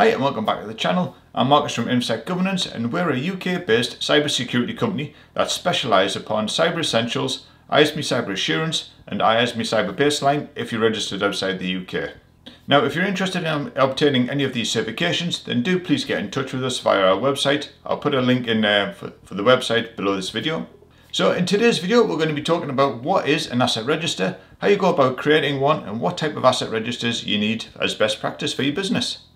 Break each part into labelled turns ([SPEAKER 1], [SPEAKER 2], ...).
[SPEAKER 1] Hi and welcome back to the channel. I'm Marcus from InfoSec Governance and we're a UK based cybersecurity company that specialises upon cyber essentials, IASME cyber assurance and IASME cyber baseline if you're registered outside the UK. Now if you're interested in obtaining any of these certifications then do please get in touch with us via our website. I'll put a link in there for, for the website below this video. So in today's video we're going to be talking about what is an asset register, how you go about creating one and what type of asset registers you need as best practice for your business.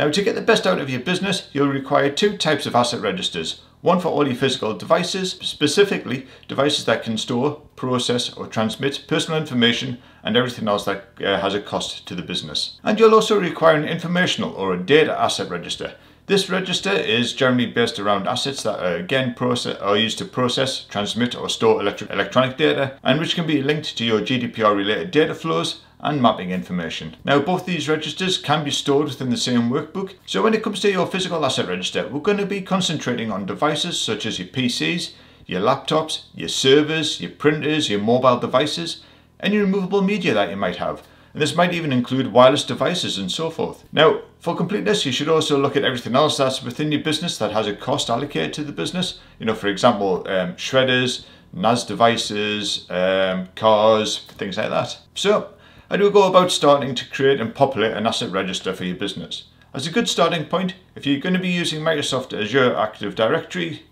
[SPEAKER 1] Now to get the best out of your business, you'll require two types of asset registers. One for all your physical devices, specifically devices that can store, process or transmit personal information and everything else that uh, has a cost to the business. And you'll also require an informational or a data asset register. This register is generally based around assets that are again process, are used to process, transmit or store electronic data and which can be linked to your GDPR related data flows and mapping information. Now both these registers can be stored within the same workbook. So when it comes to your physical asset register, we're going to be concentrating on devices such as your PCs, your laptops, your servers, your printers, your mobile devices, any removable media that you might have. And this might even include wireless devices and so forth. Now, for completeness, you should also look at everything else that's within your business that has a cost allocated to the business. You know, for example, um, shredders, NAS devices, um, cars, things like that. So, how do we go about starting to create and populate an asset register for your business? As a good starting point, if you're going to be using Microsoft Azure Active Directory,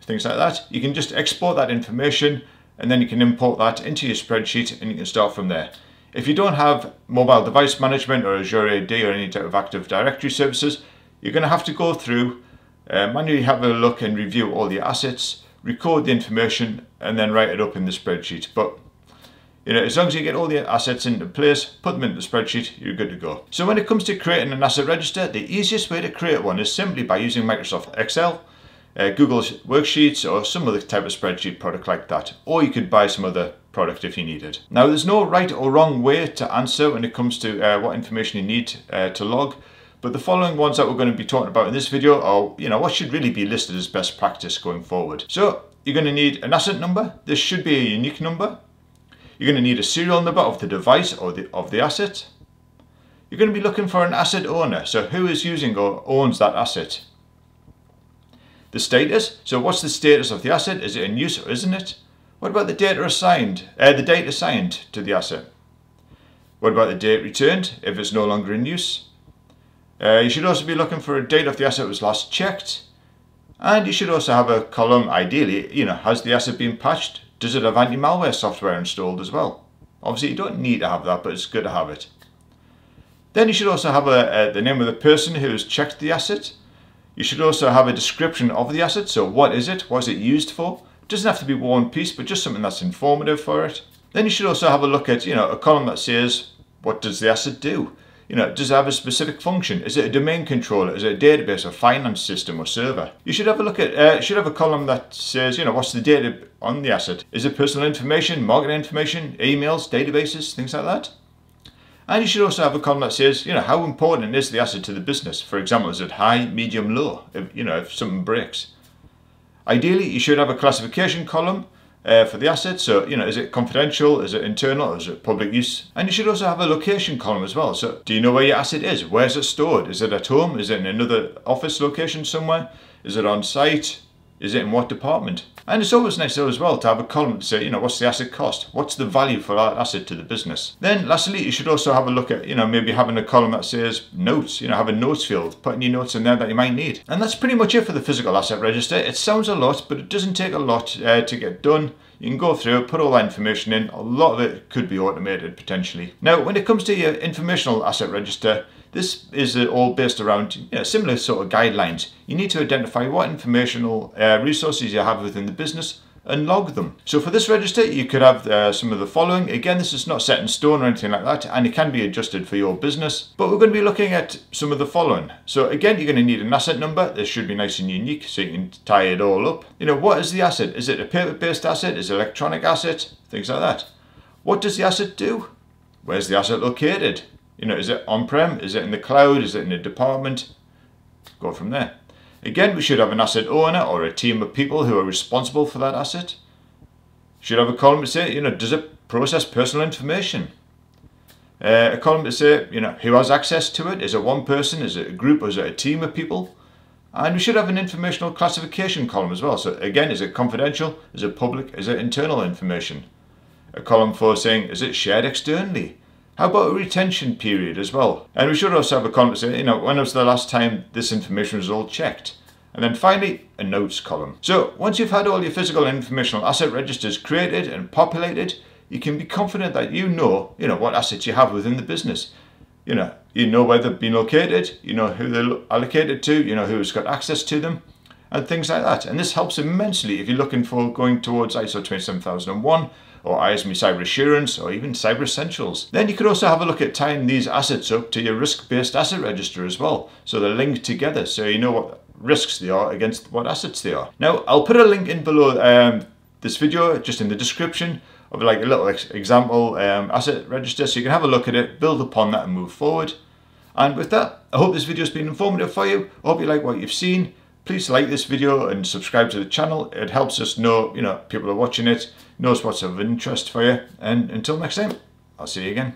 [SPEAKER 1] things like that, you can just export that information and then you can import that into your spreadsheet and you can start from there. If you don't have mobile device management or Azure AD or any type of Active Directory services, you're going to have to go through, uh, manually have a look and review all the assets, record the information and then write it up in the spreadsheet. But you know, as long as you get all the assets into place, put them into the spreadsheet, you're good to go. So when it comes to creating an asset register, the easiest way to create one is simply by using Microsoft Excel, uh, Google Worksheets or some other type of spreadsheet product like that. Or you could buy some other product if you need it. Now there's no right or wrong way to answer when it comes to uh, what information you need uh, to log. But the following ones that we're going to be talking about in this video are, you know, what should really be listed as best practice going forward. So you're going to need an asset number. This should be a unique number. You're going to need a serial number of the device or the, of the asset. You're going to be looking for an asset owner, so who is using or owns that asset. The status, so what's the status of the asset? Is it in use or isn't it? What about the data assigned, uh, the date assigned to the asset? What about the date returned if it's no longer in use? Uh, you should also be looking for a date of the asset was last checked. And you should also have a column, ideally, you know, has the asset been patched? Does it have anti-malware software installed as well? Obviously you don't need to have that, but it's good to have it. Then you should also have a, a, the name of the person who has checked the asset. You should also have a description of the asset. So what is it? What is it used for? It doesn't have to be one piece, but just something that's informative for it. Then you should also have a look at, you know, a column that says, what does the asset do? You know, does it have a specific function? Is it a domain controller? Is it a database or finance system or server? You should have a look at, uh, should have a column that says, you know, what's the data on the asset? Is it personal information, market information, emails, databases, things like that? And you should also have a column that says, you know, how important is the asset to the business? For example, is it high, medium, low? If, you know, if something breaks. Ideally, you should have a classification column uh, for the asset. So, you know, is it confidential? Is it internal? Is it public use? And you should also have a location column as well. So, do you know where your asset is? Where's it stored? Is it at home? Is it in another office location somewhere? Is it on site? Is it in what department? And it's always nice though as well to have a column to say, you know, what's the asset cost? What's the value for that asset to the business? Then lastly, you should also have a look at, you know, maybe having a column that says notes, you know, have a notes field, putting your notes in there that you might need. And that's pretty much it for the physical asset register. It sounds a lot, but it doesn't take a lot uh, to get done. You can go through, put all that information in. A lot of it could be automated potentially. Now, when it comes to your informational asset register, this is uh, all based around you know, similar sort of guidelines. You need to identify what informational uh, resources you have within the business and log them. So for this register, you could have uh, some of the following. Again, this is not set in stone or anything like that, and it can be adjusted for your business. But we're going to be looking at some of the following. So again, you're going to need an asset number. This should be nice and unique, so you can tie it all up. You know, what is the asset? Is it a paper-based asset? Is it electronic asset? Things like that. What does the asset do? Where's the asset located? You know, is it on-prem? Is it in the cloud? Is it in a department? Go from there. Again, we should have an asset owner or a team of people who are responsible for that asset. Should have a column to say, you know, does it process personal information? Uh, a column to say, you know, who has access to it? Is it one person? Is it a group? Is it a team of people? And we should have an informational classification column as well. So again, is it confidential? Is it public? Is it internal information? A column for saying, is it shared externally? How about a retention period as well? And we should also have a say, you know, when was the last time this information was all checked? And then finally, a notes column. So once you've had all your physical and informational asset registers created and populated, you can be confident that you know, you know, what assets you have within the business. You know, you know where they've been located, you know who they're allocated to, you know who's got access to them, and things like that. And this helps immensely if you're looking for going towards ISO 27001 or IASME Cyber Assurance or even Cyber Essentials. Then you could also have a look at tying these assets up to your risk-based asset register as well. So they're linked together so you know what risks they are against what assets they are. Now I'll put a link in below um, this video just in the description of like a little example um, asset register so you can have a look at it, build upon that and move forward. And with that, I hope this video has been informative for you. I hope you like what you've seen. Please like this video and subscribe to the channel. It helps us know, you know, people are watching it, knows what's of interest for you. And until next time, I'll see you again.